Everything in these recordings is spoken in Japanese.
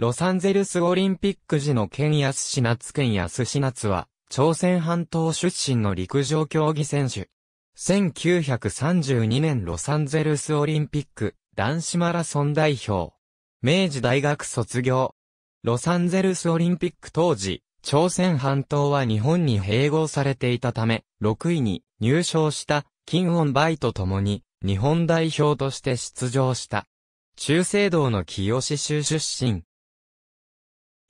ロサンゼルスオリンピック時の県安志夏県安志夏は、朝鮮半島出身の陸上競技選手。1932年ロサンゼルスオリンピック男子マラソン代表。明治大学卒業。ロサンゼルスオリンピック当時、朝鮮半島は日本に併合されていたため、6位に入賞した金音バイと共に日本代表として出場した。中聖堂の清志州出身。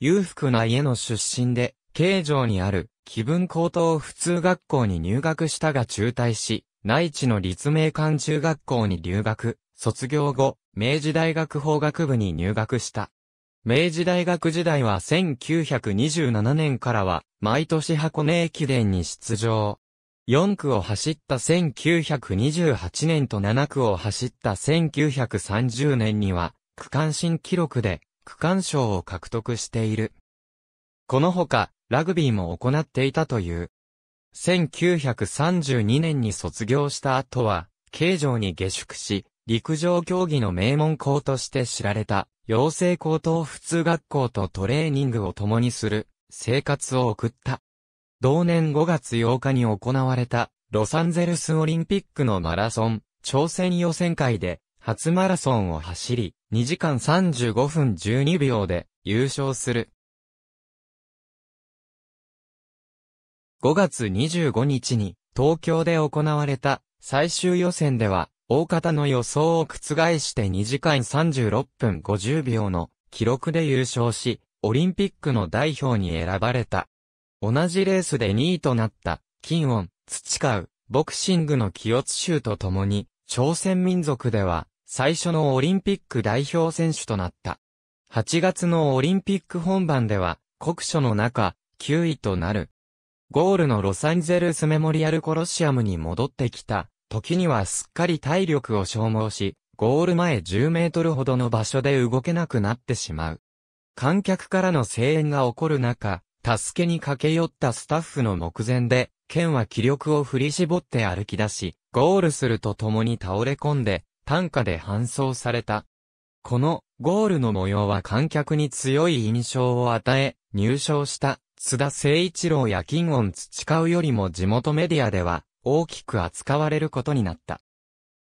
裕福な家の出身で、京城にある気分高等普通学校に入学したが中退し、内地の立命館中学校に留学、卒業後、明治大学法学部に入学した。明治大学時代は1927年からは、毎年箱根駅伝に出場。4区を走った1928年と7区を走った1930年には、区間新記録で区間賞を獲得している。このほか、ラグビーも行っていたという。1932年に卒業した後は、京城に下宿し、陸上競技の名門校として知られた、養成高等普通学校とトレーニングを共にする生活を送った。同年5月8日に行われた、ロサンゼルスオリンピックのマラソン、挑戦予選会で、初マラソンを走り、2時間35分12秒で優勝する。5月25日に東京で行われた最終予選では大方の予想を覆して2時間36分50秒の記録で優勝し、オリンピックの代表に選ばれた。同じレースで2位となった金音、培う、ボクシングの清津州と共に、朝鮮民族では最初のオリンピック代表選手となった。8月のオリンピック本番では、国書の中、9位となる。ゴールのロサンゼルスメモリアルコロシアムに戻ってきた、時にはすっかり体力を消耗し、ゴール前10メートルほどの場所で動けなくなってしまう。観客からの声援が起こる中、助けに駆け寄ったスタッフの目前で、ケンは気力を振り絞って歩き出し、ゴールすると共に倒れ込んで、単価で搬送された。このゴールの模様は観客に強い印象を与え、入賞した津田誠一郎や金音培うよりも地元メディアでは大きく扱われることになった。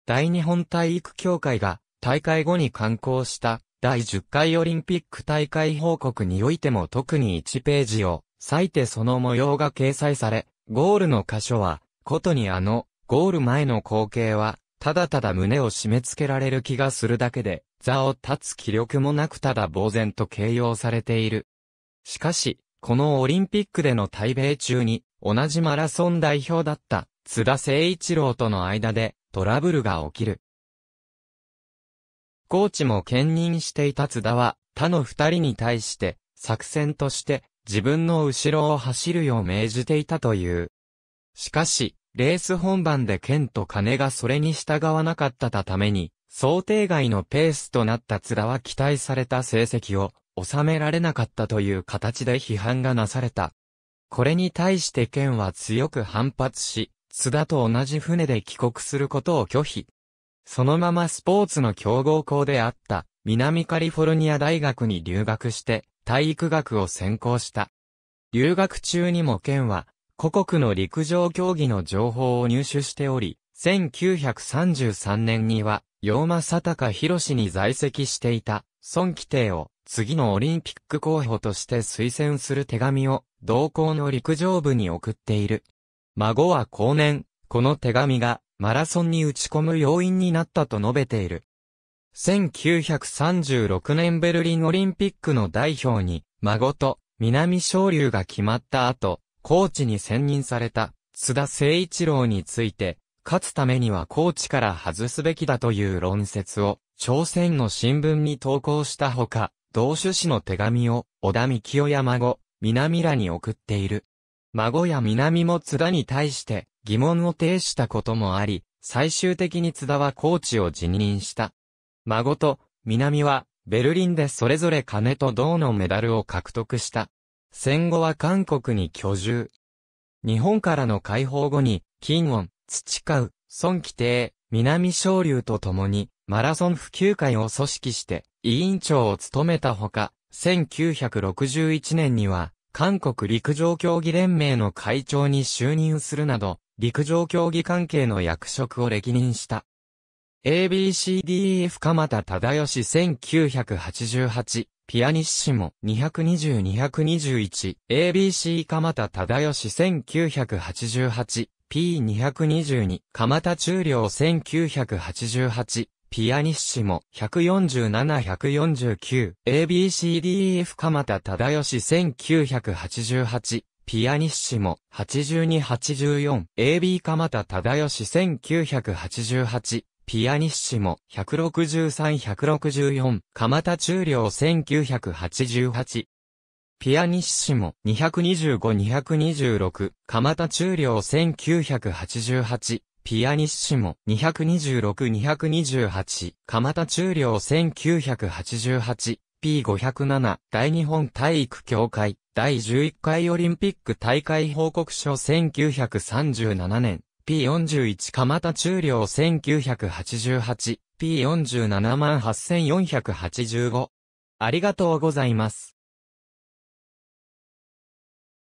大日本体育協会が大会後に刊行した第10回オリンピック大会報告においても特に1ページを割いてその模様が掲載され、ゴールの箇所は、ことにあの、ゴール前の光景は、ただただ胸を締め付けられる気がするだけで、座を立つ気力もなくただ呆然と形容されている。しかし、このオリンピックでの対米中に、同じマラソン代表だった、津田誠一郎との間で、トラブルが起きる。コーチも兼任していた津田は、他の二人に対して、作戦として、自分の後ろを走るよう命じていたという。しかし、レース本番で剣と金がそれに従わなかったために、想定外のペースとなった津田は期待された成績を収められなかったという形で批判がなされた。これに対して剣は強く反発し、津田と同じ船で帰国することを拒否。そのままスポーツの強豪校であった南カリフォルニア大学に留学して体育学を専攻した。留学中にも剣は故国の陸上競技の情報を入手しており、1933年には、洋正隆博に在籍していた、孫規定を、次のオリンピック候補として推薦する手紙を、同校の陸上部に送っている。孫は後年、この手紙が、マラソンに打ち込む要因になったと述べている。1936年ベルリンオリンピックの代表に、孫と南昇竜が決まった後、コーチに選任された津田誠一郎について、勝つためにはコーチから外すべきだという論説を、朝鮮の新聞に投稿したほか、同種子の手紙を、小田幹夫や孫、南らに送っている。孫や南も津田に対して疑問を呈したこともあり、最終的に津田はコーチを辞任した。孫と南はベルリンでそれぞれ金と銅のメダルを獲得した。戦後は韓国に居住。日本からの解放後に、金音、培う、孫規定、南昇竜と共に、マラソン普及会を組織して、委員長を務めたほか、1961年には、韓国陸上競技連盟の会長に就任するなど、陸上競技関係の役職を歴任した。ABCDEF 鎌田忠義1988、ピアニッシモ220-221、ABC 鎌田忠義1988、P222、鎌田中量1988、ピアニッシモ147-149、ABCDEF 鎌田忠義1988、ピアニッシモ82-84、AB 鎌田忠義1988、ピアニッシモ、163-164、蒲田中量1988。ピアニッシモ、225-226、蒲田中量1988。ピアニッシモ、226-228、蒲田中量1988。P507 大日本体育協会第11回オリンピック大会報告書1937年 P41 蒲田中量1988、P47 8485。ありがとうございます。